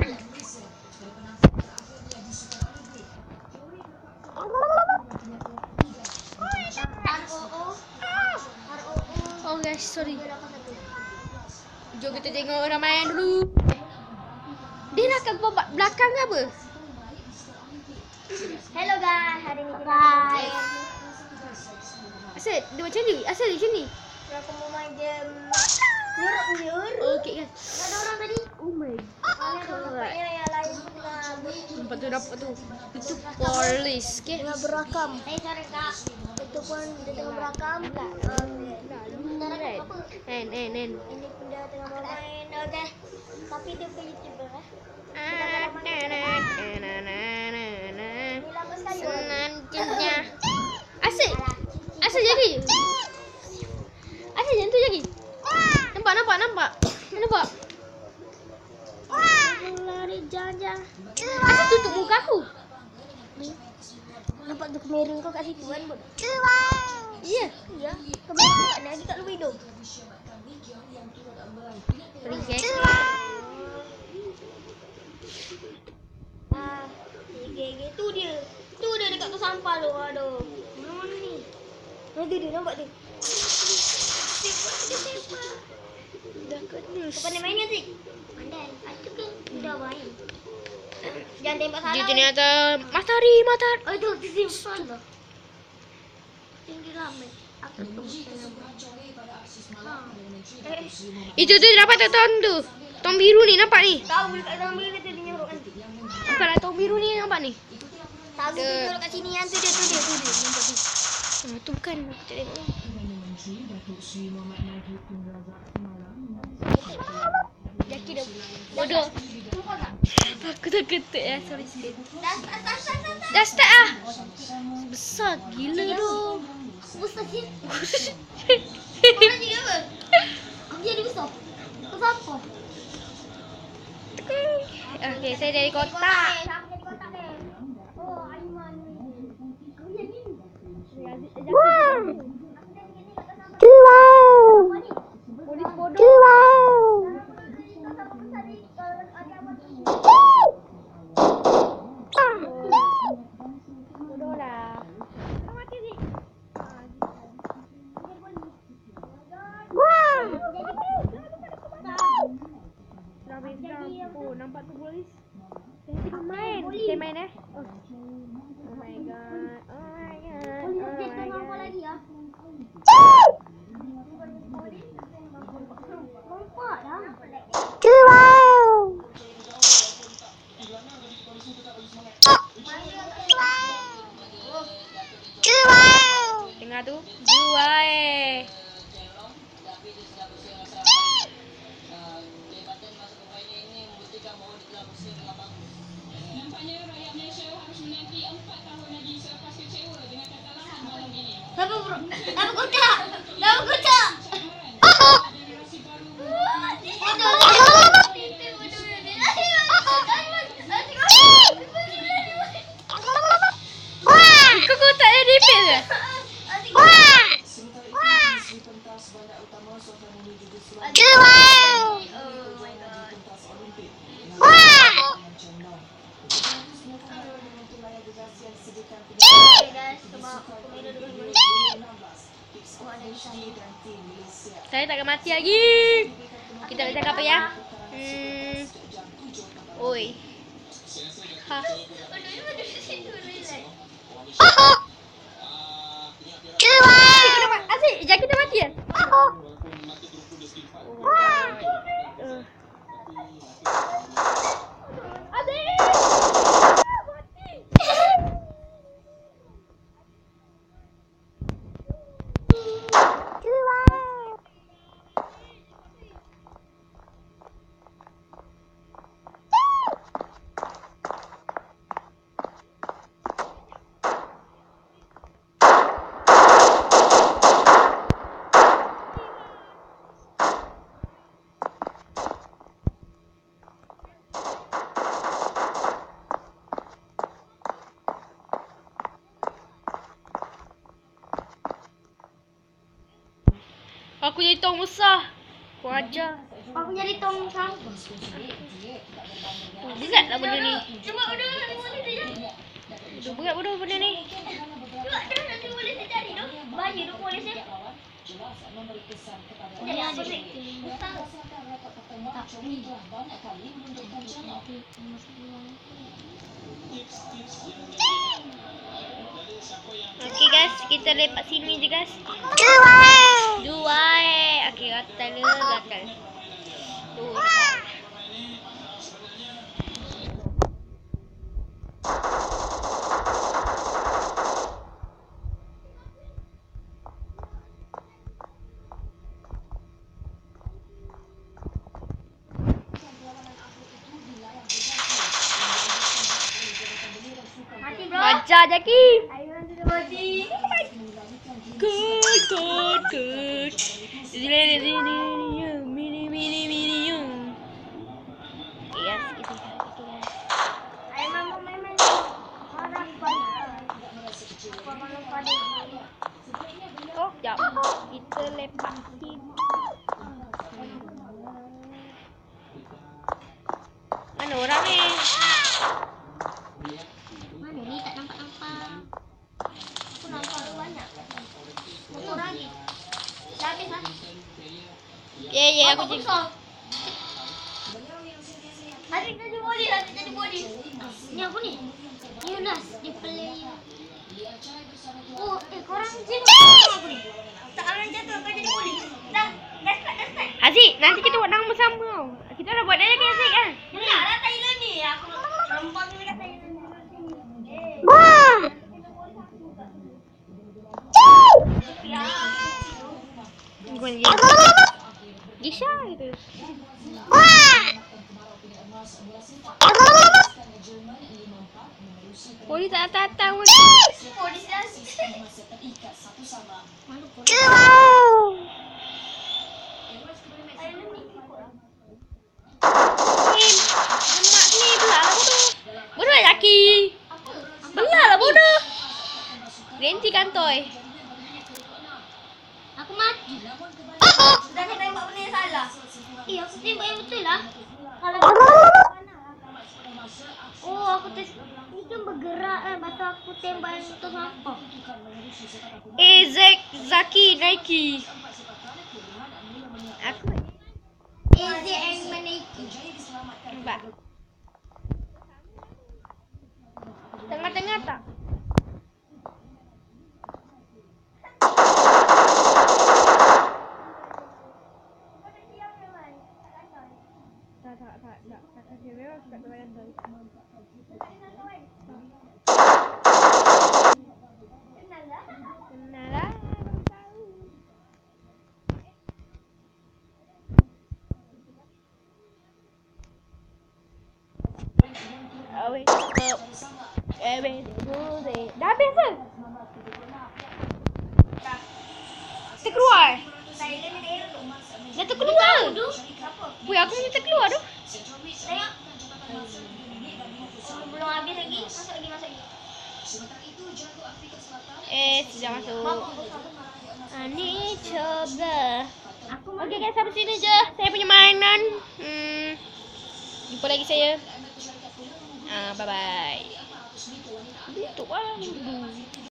Oh guys, sorry. Jom kita tengok orang main dulu. Dia nak babak belakang ke apa? Hello guys, hari ni kita main. Asal dia macam ni? Asal dia macam ni? Aku mau main game Oh, okay kan. Ada orang tadi. Oh my Mana tu nampaknya yang lain tu dapat tu. Itu polis, okay? tengah berakam. Eh sorry kak. Itu pun dia tengah berakam. Okay. Sekarang Right. apa? En, en, en. Ini pun dia tengah bermain. Okay. Tapi dia bukan youtuber eh. Ah, na, na, na, na, na, na, na. Ini lama sekali. Selanjutnya. Asyik. Asyik jadi. Asyik jangan tu jadi. Nampak, nampak, nampak. Nampak. Lari jajan. Asyik tutup muka aku. Nampak tu kamera kau kat situ kan? Bud? Ya. Ya. Kamera kau ni lagi tak hidung. Pergi guys. Ah, gege tu dia. Tu dia dekat tu sampah tu. Aduh. Mana ni? Mana dia, dia nampak. Sepak dia sepak. Dah kena. Kau pandai main ni Azik? Pandai. Itu kan dah main. Jangan tembak salah. Dia jenis atas matahari, matahari. Oh, tu simpan tu. Tinggi ramai. Aku tu Eh, Itu tu dapat tak tong tu? Tong biru ni nampak ni. tahu dekat dalam bilik tu dia nyorok nanti. Bukan lah tong biru ni nampak ni. Tahu dia nyorok kat sini yang tu dia tu dia tu dia. Nampak tu. Ah, tu bukan. Aku tak tengok. Jaki dia. Bodoh. Aku tak ketuk ya. Sorry sikit. Dah start start start start. Dah start ah. Besar gila tu. Besar sih. Orang jadi apa? Aku jadi besar. Kau siapa? Okay, saya dari Kotak. kotak. Aku jadi kotak deh. Oh, Aiman. Aku jadi ni. Wow. Polis bodoh. Bodoh lah. Campur. Nampak tu polis. Kita main. Kita main eh. Oh. Oh my god. Oh my god. Polis Oh my god. lagi ya? Dah. Tengah tu. Dua eh. Siapa bro? Siapa kotak? Siapa kotak? Kau kotak dia repair Saya takkan mati lagi. Kita nak cakap apa ya? Hmm. Oi. Ha. Asyik, jangan kita mati ya? Uh. Asyik! Aku jadi tong besar. Kau ajar. Aku nyari tong sampah. Berat lah benda ni. Cuba udah nanti boleh saja. Aduh, berat bodoh benda ni. Cuba dah nanti boleh saya cari tu. Banyak tu boleh saya. Jadi sih. Okay guys, kita lepak sini je guys. Dua eh. Okay, gatal ke? Gatal. Bro. Baca Jaki. Ayo nanti dah mati. Good, good, good. Mini, mini, mini, mini. Okay guys, kita kita guys. Ayo mama main-main. Orang banyak. Kau malam pada. Oh, jap. Kita lepak sini. Mana orang ni? Mana ni tak nampak-nampak. Aku nampak ada banyak. Motor lagi. Dah habis lah. Ya, ya, aku besar? Adik jadi body, adik jadi body. Ni apa ni? Yunus, dia player. Oh, eh korang apa ni? Tak akan jatuh, kau jadi body. Dah, dah start, dah start. Aziz, nanti kita buat nama bersama tau. Kita dah buat kan Aziz kan? Dengar lah Thailand ni. Aku ni dekat Thailand. Eh, Wah! ya. Bukan dia. Gisha gitu. Poli tak. Polis dah. Malu polis. Belah lah bodoh. Bodoh. Ganti kantoi. Aku mati. Dah kena tembak benda yang salah. Eh, aku tembak yang betul lah. Kalau Oh, aku tes Ini kan bergerak kan Masa aku tembak yang betul sampah. Eh, Zek, Zaki, Nike. Aku AZ yang mana itu? nampak. Tengah-tengah? Tak, tak, tak, tak. Tak kasih memang suka tengah kantoi. Kenal lah, baru tahu. Awet up, Dah habis ke? Kita keluar. Thailand ni dia tu. Dah terkeluar. Weh, aku ni terkeluar tu. Tengok. Belum habis lagi. Masuk lagi, masuk lagi. Eh, sudah masuk. Bapak, Ah, coba. Aku Okey guys, sampai sini je. Saya punya mainan. Hmm. Jumpa lagi saya. Ah, bye bye. Itu lah.